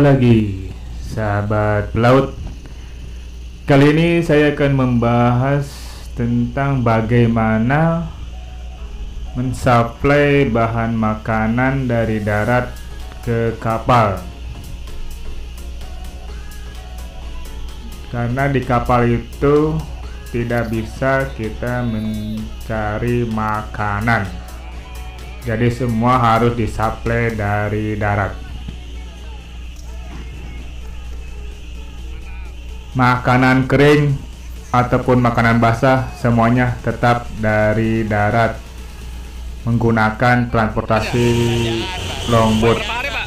lagi sahabat pelaut? Kali ini saya akan membahas tentang bagaimana mensuplai bahan makanan dari darat ke kapal. Karena di kapal itu tidak bisa kita mencari makanan. Jadi semua harus disuplai dari darat makanan kering ataupun makanan basah semuanya tetap dari darat menggunakan transportasi longboat. Berapa hari Pak?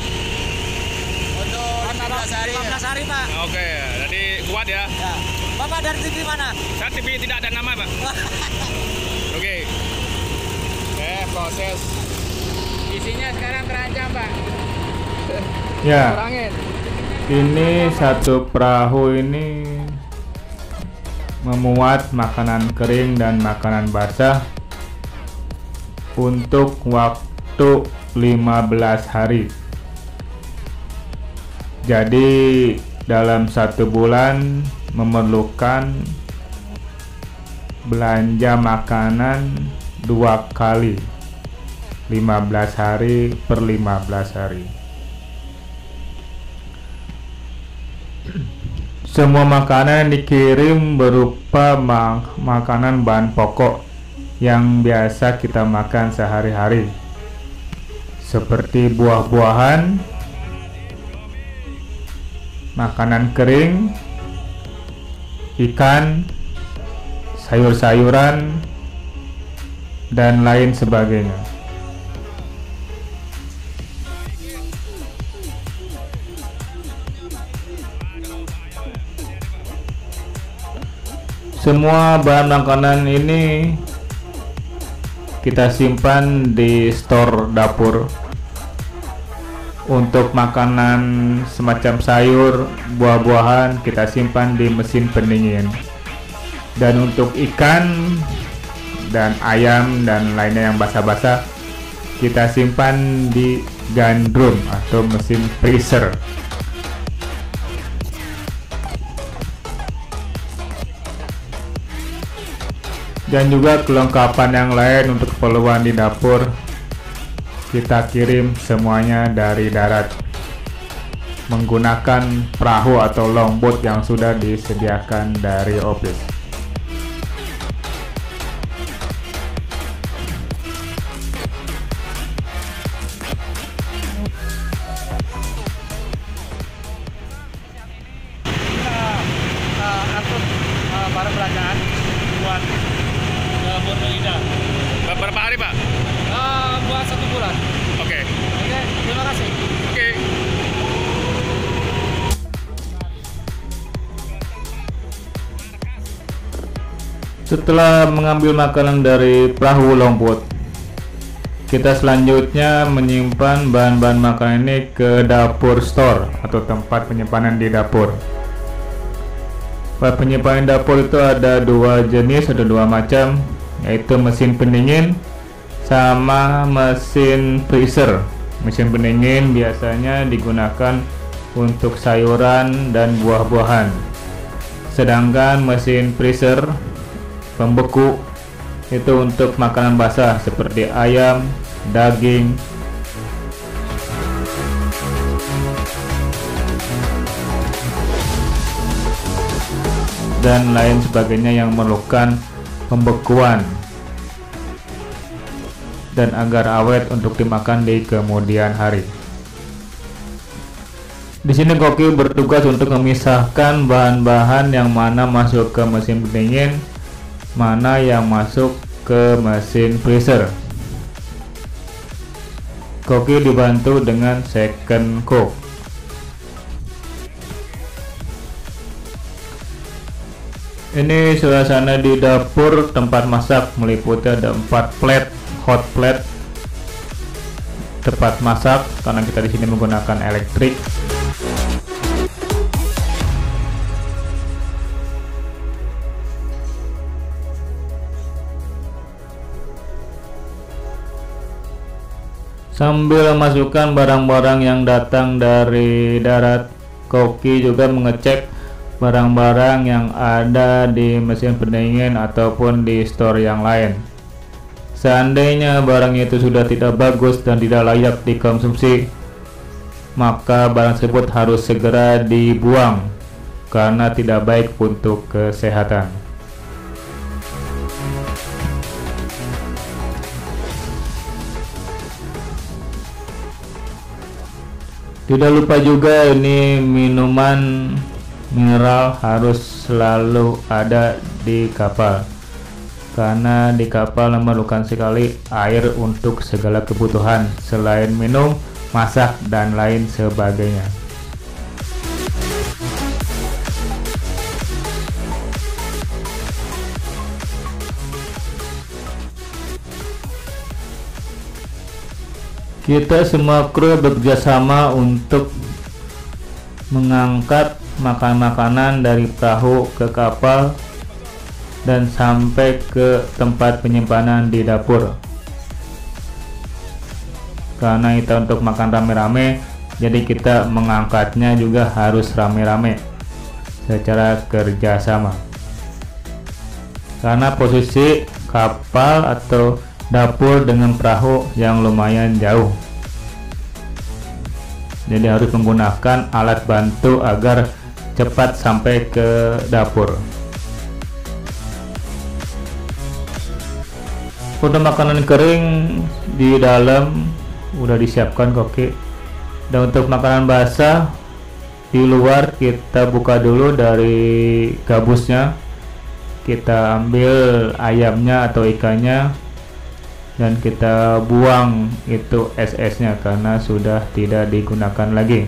Untuk 15 hari. 15 hari Pak. Oke, jadi kuat ya. Ya. Bapak dari TV mana? Saya TV tidak ada nama Pak. Oke. Oke, proses. Isinya sekarang terancam, Pak. Ya, Kurangin. Ini satu perahu ini memuat makanan kering dan makanan basah untuk waktu 15 hari. Jadi dalam satu bulan memerlukan belanja makanan dua kali 15 hari per 15 hari. Semua makanan yang dikirim berupa ma- makanan bahan pokok yang biasa kita makan sehari-hari. Seperti buah-buahan, makanan kering, ikan, sayur-sayuran, dan lain sebagainya. Semua bahan makanan ini kita simpan di store dapur. Untuk makanan semacam sayur, buah-buahan kita simpan di mesin pendingin. Dan untuk ikan dan ayam dan lainnya yang basah-basah kita simpan di gandrum atau mesin freezer. Dan juga kelengkapan yang lain untuk keperluan di dapur kita kirim semuanya dari darat menggunakan perahu atau longboat yang sudah disediakan dari office. Uh. Berapa hari Pak? Ah, buat satu bulan. Oke. Oke, terima kasih. Oke. Setelah mengambil makanan dari perahu longboat, kita selanjutnya menyimpan bahan-bahan makanan ini ke dapur store atau tempat penyimpanan di dapur. Pada penyimpanan dapur itu ada dua jenis, ada dua macam, yaitu mesin pendingin sama mesin freezer. Mesin pendingin biasanya digunakan untuk sayuran dan buah-buahan. Sedangkan mesin freezer pembeku itu untuk makanan basah seperti ayam, daging, dan lain sebagainya yang memerlukan pembekuan dan agar awet untuk dimakan di kemudian hari. Di sini koki bertugas untuk memisahkan bahan-bahan yang mana masuk ke mesin pendingin, mana yang masuk ke mesin freezer. Koki dibantu dengan second cook. Ini suasana di dapur tempat masak meliputi ada empat plate hot plate tempat masak karena kita di sini menggunakan elektrik. Sambil masukkan barang-barang yang datang dari darat, Koki juga mengecek barang-barang yang ada di mesin pendingin ataupun di store yang lain. Seandainya barang itu sudah tidak bagus dan tidak layak dikonsumsi, maka barang tersebut harus segera dibuang karena tidak baik untuk kesehatan. Tidak lupa juga ini minuman mineral harus selalu ada di kapal karena di kapal memerlukan sekali air untuk segala kebutuhan selain minum, masak, dan lain sebagainya. Kita semua kru bekerjasama untuk mengangkat makan-makanan dari perahu ke kapal dan sampai ke tempat penyimpanan di dapur. Karena kita untuk makan rame-rame, jadi kita mengangkatnya juga harus rame-rame secara kerjasama. Karena posisi kapal atau dapur dengan perahu yang lumayan jauh jadi harus menggunakan alat bantu agar cepat sampai ke dapur. Untuk makanan kering di dalam udah disiapkan koki. Dan untuk makanan basah di luar kita buka dulu dari gabusnya. Kita ambil ayamnya atau ikannya dan kita buang itu SS nya karena sudah tidak digunakan lagi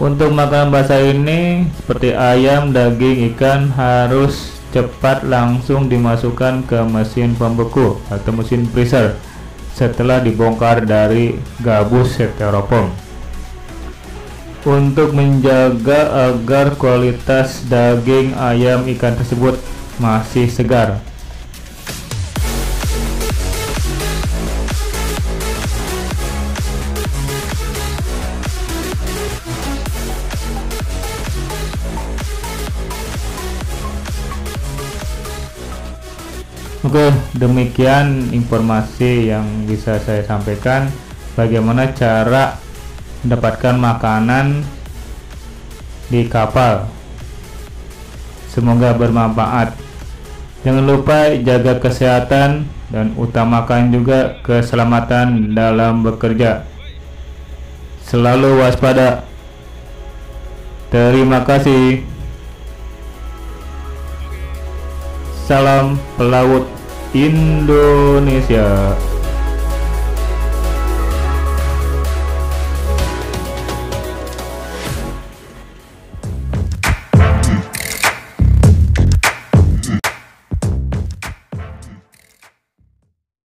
untuk makanan basah ini seperti ayam, daging, ikan harus cepat langsung dimasukkan ke mesin pembeku atau mesin freezer setelah dibongkar dari gabus styrofoam untuk menjaga agar kualitas daging ayam ikan tersebut masih segar Oke, demikian informasi yang bisa saya sampaikan bagaimana cara mendapatkan makanan di kapal. Semoga bermanfaat. Jangan lupa jaga kesehatan dan utamakan juga keselamatan dalam bekerja. Selalu waspada. Terima kasih. Salam pelaut Indonesia.